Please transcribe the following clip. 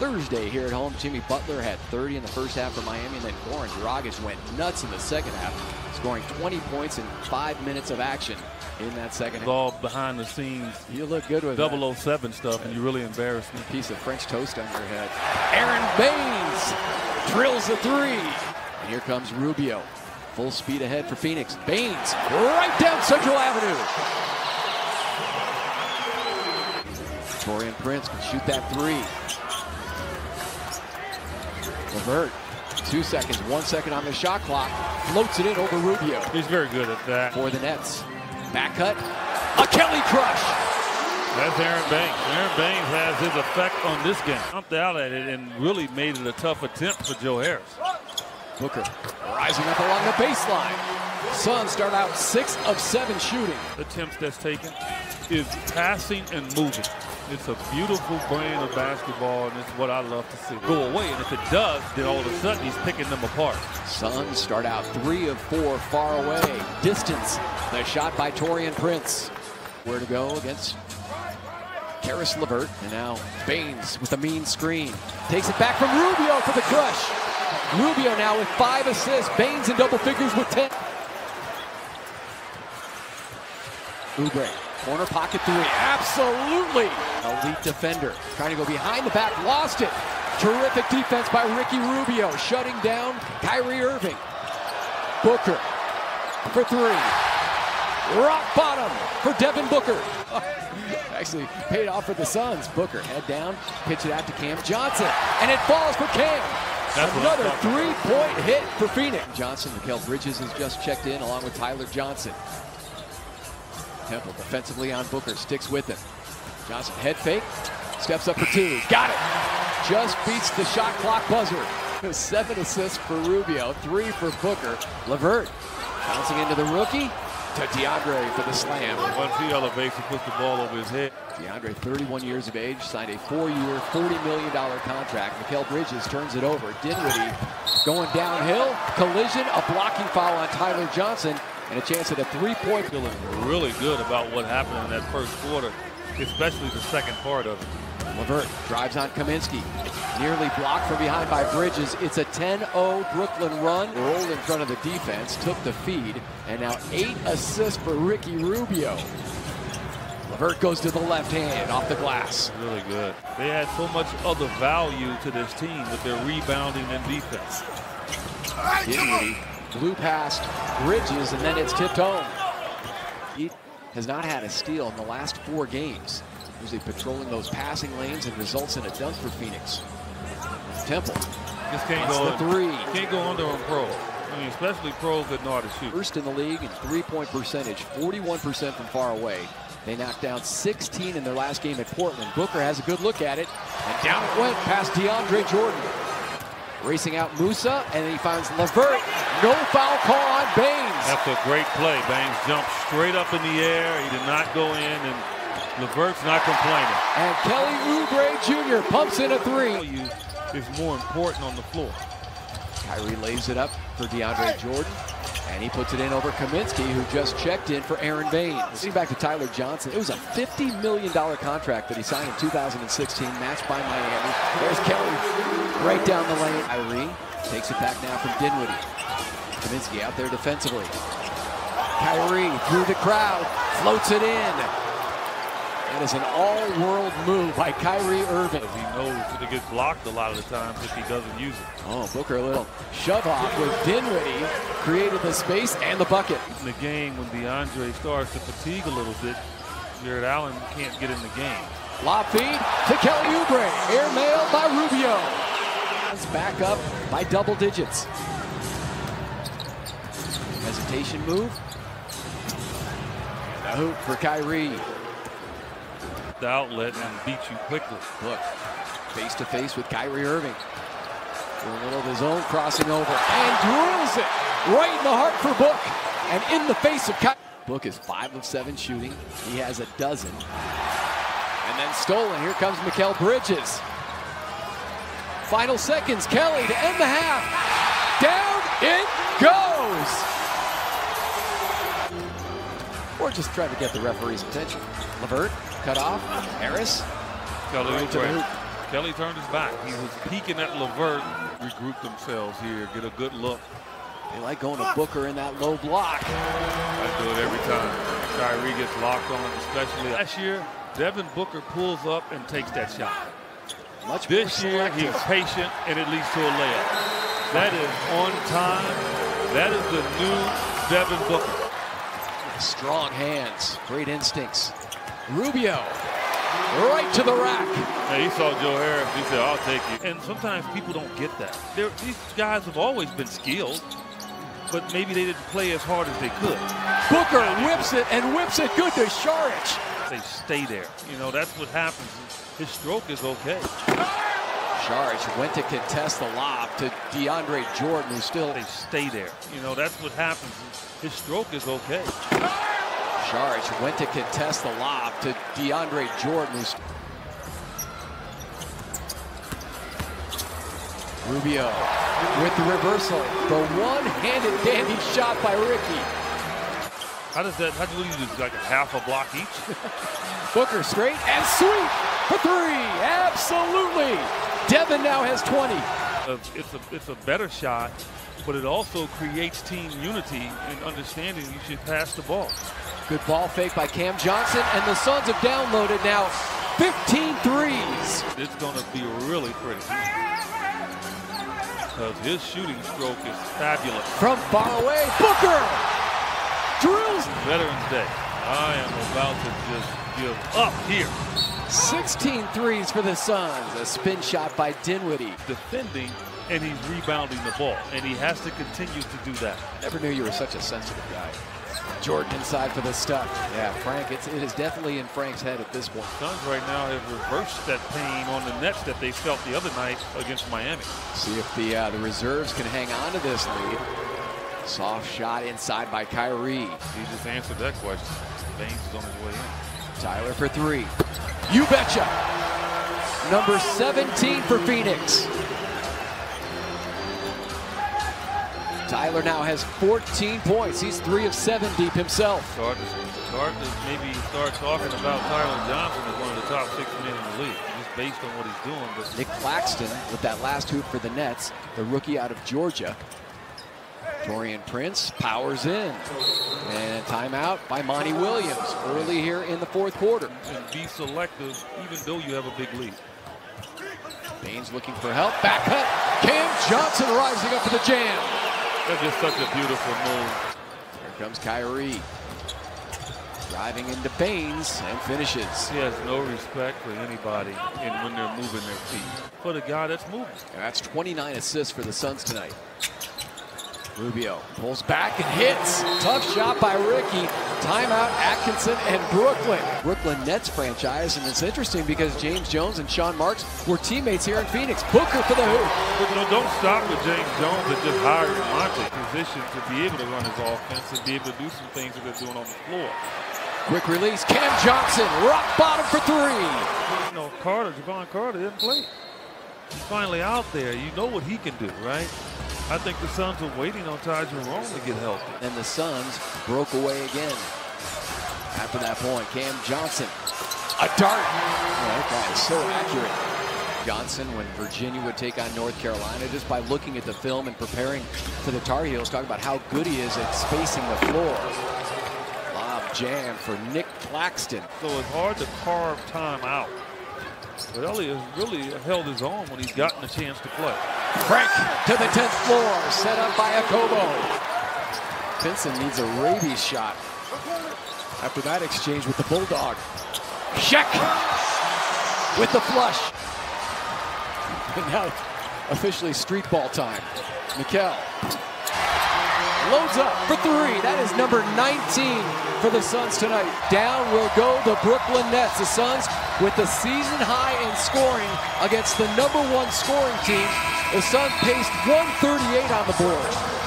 Thursday here at home, Jimmy Butler had 30 in the first half for Miami, and then Goran Dragic went nuts in the second half, scoring 20 points in five minutes of action in that second It's half. all behind the scenes You look good with that. 007 stuff, and you really embarrassed me. piece of French toast on your head. Aron Baynes drills a three. And here comes Rubio. Full speed ahead for Phoenix. Baynes right down Central Avenue. Taurean Prince can shoot that three. Levert, two seconds, one second on the shot clock. Floats it in over Rubio He's very good at that. for the Nets. Back cut, a Kelly crush. That's Aron Baynes. Aron Baynes has his effect on this game. Jumped out at it and really made it a tough attempt for Joe Harris. Booker rising up along the baseline. Suns start out six of seven shooting. Attempts that's taken is passing and moving. It's a beautiful brand of basketball, and it's what I love to see. Go away, and if it does, then all of a sudden he's picking them apart. Suns start out three of four far away. Distance. The shot by Taurean Prince. Where to go against Caris Levert. And now Baynes with a mean screen. Takes it back from Rubio for the crush. Rubio now with five assists. Baynes in double figures with 10. Oubre, corner pocket three. Absolutely. Elite defender. Trying to go behind the back. Lost it. Terrific defense by Ricky Rubio. Shutting down Kyrie Irving. Booker for three. Rock bottom for Devin Booker. Actually paid off for the Suns. Booker head down, pitch it out to Cam Johnson, and it falls for Cam. That's Another three-point hit for Phoenix. Johnson, Mikal Bridges has just checked in along with Tyler Johnson. Temple defensively on Booker, sticks with him. Johnson head fake, steps up for two, got it. Just beats the shot clock buzzer. Seven assists for Rubio, three for Booker. Levert bouncing into the rookie to DeAndre for the slam. One he elevation puts the ball over his head. DeAndre, 31 years of age, signed a four-year, $40 million contract. Mikal Bridges turns it over. Dinwiddie going downhill. Collision, a blocking foul on Tyler Johnson, and a chance at a three-point. Feeling really good about what happened in that first quarter, especially the second part of it. Levert drives on Kaminsky. Nearly blocked from behind by Bridges. It's a 10-0 Brooklyn run. Rolled in front of the defense, took the feed, and now eight assists for Ricky Rubio. Levert goes to the left hand off the glass. Really good. They had so much other value to this team with their rebounding and defense. Dinwiddie blew past Bridges, and then it's tipped home. He has not had a steal in the last four games. Usually patrolling those passing lanes and results in a dunk for Phoenix. Temple, Just can't That's go the three. Can't go under on pro. I mean, especially pros that know how to shoot. first in the league in three-point percentage, 41% from far away. They knocked down 16 in their last game at Portland. Booker has a good look at it, and down it went past DeAndre Jordan. Racing out Musa, and he finds Levert. No foul call on Baynes. That's a great play. Baynes jumped straight up in the air. He did not go in, and Levert's not complaining. And Kelly Oubre Jr. pumps in a three. Is more important on the floor. Kyrie lays it up for DeAndre Jordan, and he puts it in over Kaminsky, who just checked in for Aron Baynes. Getting back to Tyler Johnson, it was a $50 million contract that he signed in 2016, matched by Miami. There's Kelly right down the lane. Kyrie takes it back now from Dinwiddie. Kaminsky out there defensively. Kyrie through the crowd, floats it in. That is an all-world move by Kyrie Irving. He knows that it gets blocked a lot of the times if he doesn't use it. Oh, Booker a little shove off with Dinwiddie, created the space and the bucket. In the game, when DeAndre starts to fatigue a little bit, Jarrett Allen can't get in the game. Lob feed to Kelly Oubre, airmail by Rubio. It's back up by double digits. Hesitation move. And a hoop for Kyrie. The outlet and beat you quickly. Look, face to face with Kyrie Irving. Doing a little of his own crossing over and drills it right in the heart for Book and in the face of Kyrie. Book is five of seven shooting. He has a dozen. And then stolen. Here comes Mikal Bridges. Final seconds. Kelly to end the half. Just trying to get the referee's attention. Levert cut off. Harris Kelly Right to the Kelly turned his back. He was peeking at LeVert. Regroup themselves here, get a good look. They like going to Booker in that low block. I do it every time. Kyrie gets locked on, especially last year. Devin Booker pulls up and takes that shot. Much this year, he's patient and it leads to a layup. That is on time. That is the new Devin Booker. Strong hands, great instincts. Rubio, right to the rack. Hey, he saw Joe Harris. He said, I'll take you. And sometimes people don't get that. They're, these guys have always been skilled, but maybe they didn't play as hard as they could. Booker whips it and whips it good to Saric. They stay there. You know, that's what happens. His stroke is okay. Ah! Saric went to contest the lob to DeAndre Jordan, who still... They stay there. You know, that's what happens. His stroke is okay. Saric went to contest the lob to DeAndre Jordan, who's... Rubio with the reversal. The one-handed dandy shot by Ricky. How does that, how do you do like a half a block each? Booker straight and sweep for three. Absolutely. Devin now has 20. Uh, it's a it's a better shot, but it also creates team unity and understanding you should pass the ball. Good ball fake by Cam Johnson, and the Suns have downloaded now 15 threes. It's going to be really pretty. Because his shooting stroke is fabulous. From far away, Booker drills. Veterans Day. I am about to just give up here. 16 threes for the Suns. A spin shot by Dinwiddie. Defending, and he's rebounding the ball. And he has to continue to do that. Never knew you were such a sensitive guy. Jordan inside for the stuff. Yeah, Frank, it's, it is definitely in Frank's head at this point. Suns right now have reversed that pain on the Nets that they felt the other night against Miami. See if the uh, the reserves can hang on to this lead. Soft shot inside by Kyrie. He just answered that question. Baynes is on his way in. Tyler for three. You betcha. Number 17 for Phoenix. Tyler now has 14 points. He's three of seven deep himself. Start to, start to maybe start talking about Tyler Johnson as one of the top six men in the league, just based on what he's doing. But Nic Claxton with that last hoop for the Nets, the rookie out of Georgia. Taurean Prince powers in. And timeout by Monty Williams early here in the fourth quarter. and be selective, even though you have a big lead. Baynes looking for help. Back cut. Cam Johnson rising up for the jam. That's just such a beautiful move. Here comes Kyrie. Driving into Baynes and finishes. He has no respect for anybody and when they're moving their feet. For the guy that's moving. And that's 29 assists for the Suns tonight. Rubio pulls back and hits. Tough shot by Ricky. Timeout Atkinson and Brooklyn. Brooklyn Nets franchise, and it's interesting because James Jones and Sean Marks were teammates here in Phoenix. Booker for the hoop. You know, don't stop with James Jones and just hire Monty position to be able to run his offense and be able to do some things that they're doing on the floor. Quick release. Cam Johnson, rock bottom for three. You know, Carter, Jevon Carter didn't play. He's finally out there. You know what he can do, right? I think the Suns are waiting on Ty Jerome to get healthy. And the Suns broke away again. After that point, Cam Johnson, a dart. Oh, that guy is so accurate. Johnson, when Virginia would take on North Carolina, just by looking at the film and preparing for the Tar Heels, talking about how good he is at spacing the floor. Lob jam for Nic Claxton. So it's hard to carve time out. But Elliott has really held his own when he's gotten a chance to play. Frank to the 10th floor, set up by Okobo. Pinson needs a rabies shot. After that exchange with the Bulldog. Cheick with the flush. And now officially street ball time. Mikal loads up for three. That is number 19 for the Suns tonight. Down will go the Brooklyn Nets. The Suns with the season high in scoring against the number one scoring team. Suns paced 138 on the board.